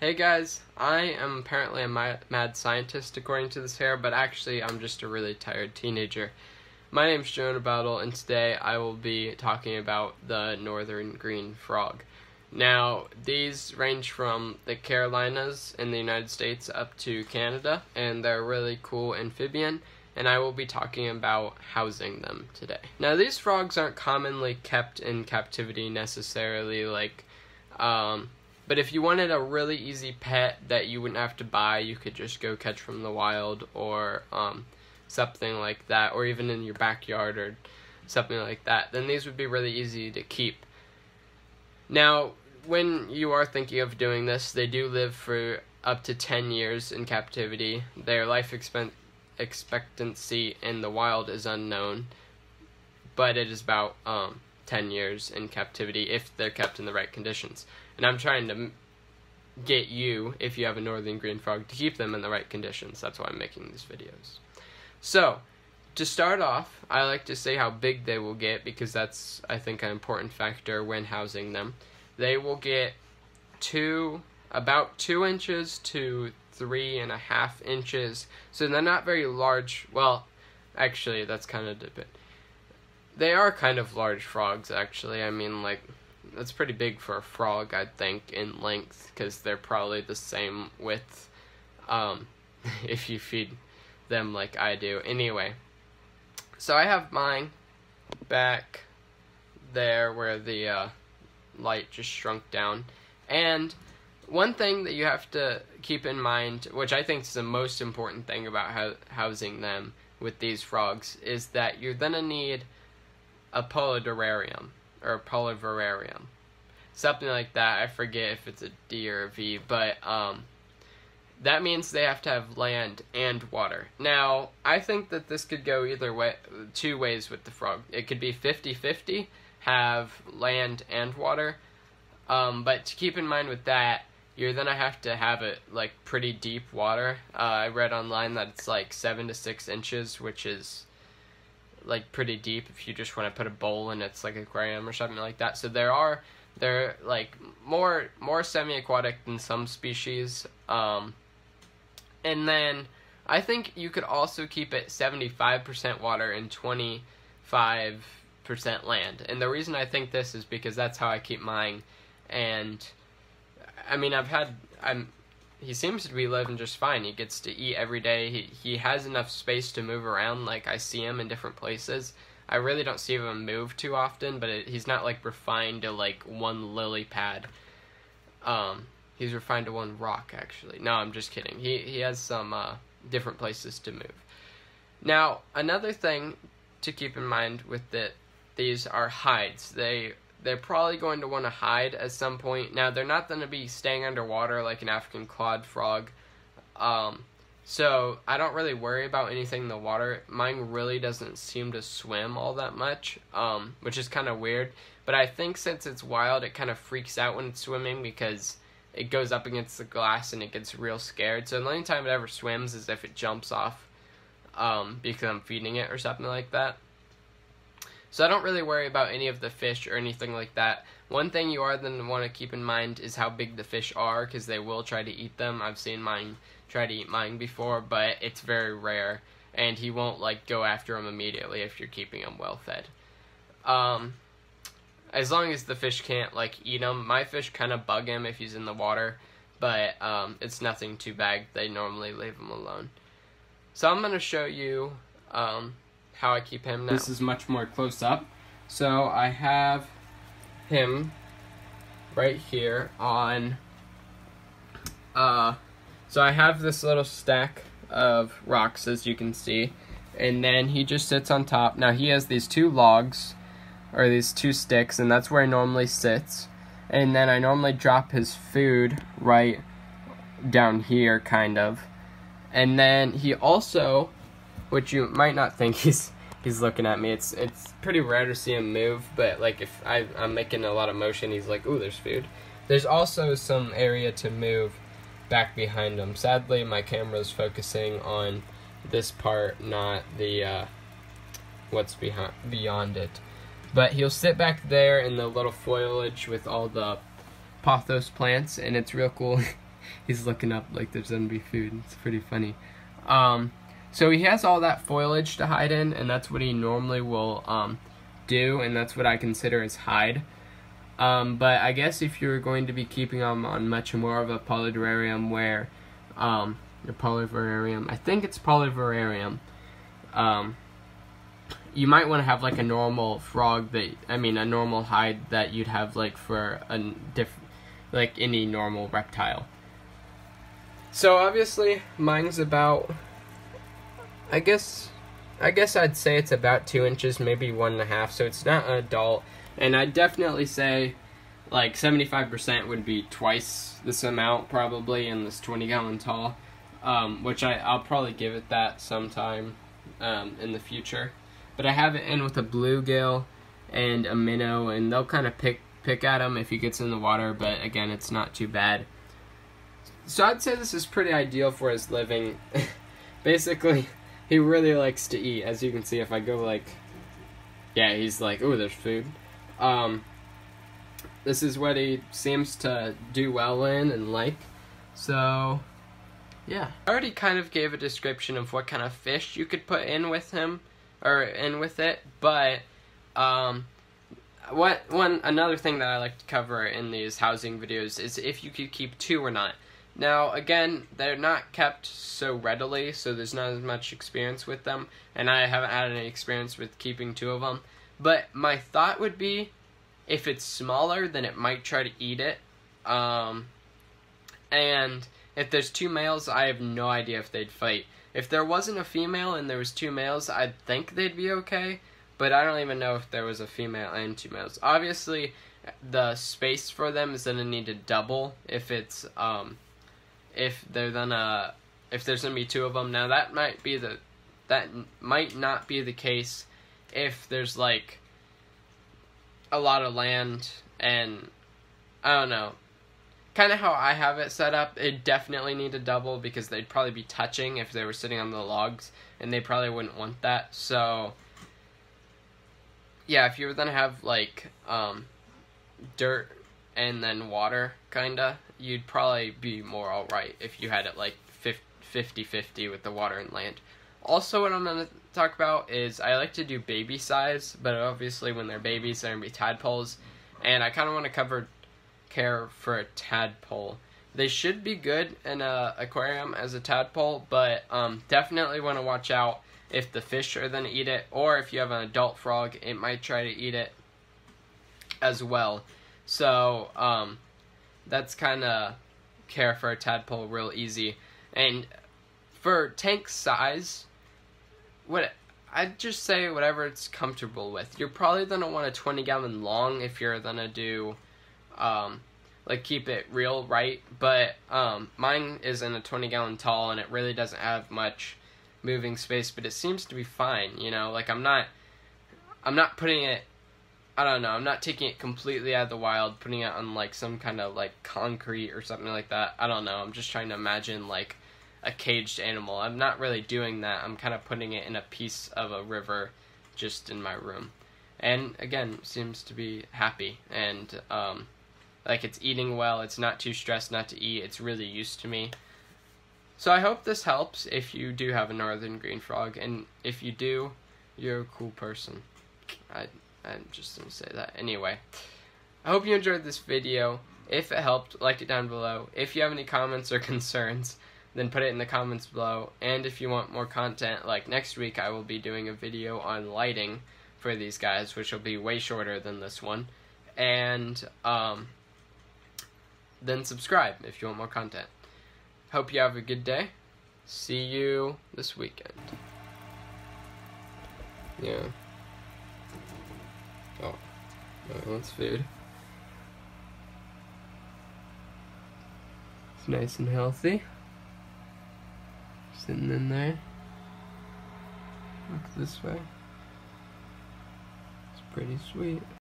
Hey guys, I am apparently a mad scientist according to this hair, but actually I'm just a really tired teenager. My name is Jonah Bowdle, and today I will be talking about the northern green frog. Now, these range from the Carolinas in the United States up to Canada, and they're really cool amphibian, and I will be talking about housing them today. Now, these frogs aren't commonly kept in captivity necessarily, like, um, but if you wanted a really easy pet that you wouldn't have to buy, you could just go catch from the wild or um, something like that, or even in your backyard or something like that, then these would be really easy to keep. Now, when you are thinking of doing this, they do live for up to 10 years in captivity. Their life expen- expectancy in the wild is unknown, but it is about um, 10 years in captivity if they're kept in the right conditions. And I'm trying to get you, if you have a northern green frog, to keep them in the right conditions. That's why I'm making these videos. So, to start off, I like to say how big they will get because that's, I think, an important factor when housing them. They will get two, about two inches to three and a half inches. So they're not very large. Well, actually, that's kind of depend. They are kind of large frogs, actually. I mean, like, that's pretty big for a frog, I think, in length, because they're probably the same width um, if you feed them like I do. Anyway, so I have mine back there where the uh, light just shrunk down. And one thing that you have to keep in mind, which I think is the most important thing about ho- housing them with these frogs, is that you're going to need a polidorarium or a polyvivarium. Something like that. I forget if it's a D or a V, but um, that means they have to have land and water. Now, I think that this could go either way, two ways with the frog. It could be 50-50, have land and water. Um, but to keep in mind with that, you're gonna have to have it like pretty deep water. Uh, I read online that it's like seven to six inches, which is like pretty deep if you just want to put a bowl in it's like aquarium or something like that. So there are they're like more more semi-aquatic than some species. Um, and then I think you could also keep it 75% water and 25% land. And the reason I think this is because that's how I keep mine. And I mean, I've had I'm he seems to be living just fine. He gets to eat every day. He he has enough space to move around. Like I see him in different places. I really don't see him move too often, but it, he's not like refined to like one lily pad. Um, he's refined to one rock actually. No, I'm just kidding. He he has some uh, different places to move. Now another thing to keep in mind with that these are hides. They they're probably going to want to hide at some point. Now, they're not going to be staying underwater like an African clawed frog. Um, so, I don't really worry about anything in the water. Mine really doesn't seem to swim all that much, um, which is kind of weird. But I think since it's wild, it kind of freaks out when it's swimming because it goes up against the glass and it gets real scared. So, the only time it ever swims is if it jumps off um, because I'm feeding it or something like that. So I don't really worry about any of the fish or anything like that. One thing you are then want to keep in mind is how big the fish are because they will try to eat them. I've seen mine try to eat mine before, but it's very rare and he won't like go after them immediately if you're keeping them well fed. Um, as long as the fish can't like eat him, my fish kind of bug him if he's in the water, but um, it's nothing too bad. They normally leave him alone. So I'm gonna show you um, how I keep him now. This is much more close up. So I have him right here on uh so I have this little stack of rocks as you can see and then he just sits on top. Now he has these two logs or these two sticks and that's where he normally sits. And then I normally drop his food right down here kind of. And then he also which you might not think he's he's looking at me. It's it's pretty rare to see him move, but like if I, I'm making a lot of motion, he's like, "Ooh, there's food." There's also some area to move back behind him. Sadly, my camera's focusing on this part, not the uh, what's behind beyond it. But he'll sit back there in the little foliage with all the pothos plants, and it's real cool. he's looking up like there's gonna be food. It's pretty funny. Um, so he has all that foliage to hide in, and that's what he normally will um, do, and that's what I consider his hide. Um, but I guess if you're going to be keeping them on much more of a polyderarium where, um, your polyvarium, I think it's polyvarium, um, you might want to have like a normal frog that, I mean, a normal hide that you'd have like for a diff, like any normal reptile. So obviously, mine's about, I guess, I guess I'd say it's about two inches, maybe one and a half. So it's not an adult and I'd definitely say like 75% would be twice this amount probably in this 20 gallon tall, um, which I, I'll probably give it that sometime um, in the future. But I have it in with a bluegill and a minnow, and they'll kind of pick pick at him if he gets in the water. But again, it's not too bad. So I'd say this is pretty ideal for his living. Basically, he really likes to eat. As you can see, if I go like, yeah, he's like, oh, there's food. Um, this is what he seems to do well in and like. So, yeah. I already kind of gave a description of what kind of fish you could put in with him, or in with it, but, um, what one another thing that I like to cover in these housing videos is if you could keep two or not. Now, again, they're not kept so readily, so there's not as much experience with them, and I haven't had any experience with keeping two of them. But my thought would be, if it's smaller, then it might try to eat it. Um, and if there's two males, I have no idea if they'd fight. If there wasn't a female and there was two males, I'd think they'd be okay. But I don't even know if there was a female and two males. Obviously, the space for them is gonna need to double if it's um, if they're gonna if there's gonna be two of them. Now that might be the that might not be the case if there's like a lot of land and I don't know. Kind of how I have it set up, it definitely need to double because they'd probably be touching if they were sitting on the logs, and they probably wouldn't want that. So, yeah, if you were gonna have like um, dirt and then water, kinda, you'd probably be more alright if you had it like 50 50 with the water and land. Also, what I'm going to talk about is I like to do baby size, but obviously when they're babies, they're going to be tadpoles. And I kind of want to cover care for a tadpole. They should be good in a aquarium as a tadpole, but um, definitely want to watch out if the fish are going to eat it, or if you have an adult frog, it might try to eat it as well. So um, that's kind of care for a tadpole real easy. And for tank size, what I'd just say whatever it's comfortable with. You're probably gonna want a 20 gallon long if you're gonna do, um, like keep it real right. But um, mine is in a 20 gallon tall and it really doesn't have much moving space, but it seems to be fine. You know, like I'm not, I'm not putting it. I don't know. I'm not taking it completely out of the wild, putting it on like some kind of like concrete or something like that. I don't know. I'm just trying to imagine like a caged animal. I'm not really doing that. I'm kind of putting it in a piece of a river just in my room. And again, seems to be happy and um, like it's eating well. It's not too stressed not to eat. It's really used to me. So I hope this helps if you do have a northern green frog, and if you do, you're a cool person. I I'm just gonna say that anyway. I hope you enjoyed this video. If it helped, like it down below. If you have any comments or concerns, then put it in the comments below. And if you want more content, like next week, I will be doing a video on lighting for these guys, which will be way shorter than this one. And um, then subscribe if you want more content. Hope you have a good day. See you this weekend. Yeah. Oh, that wants food. It's nice and healthy sitting in there. Look this way. It's pretty sweet.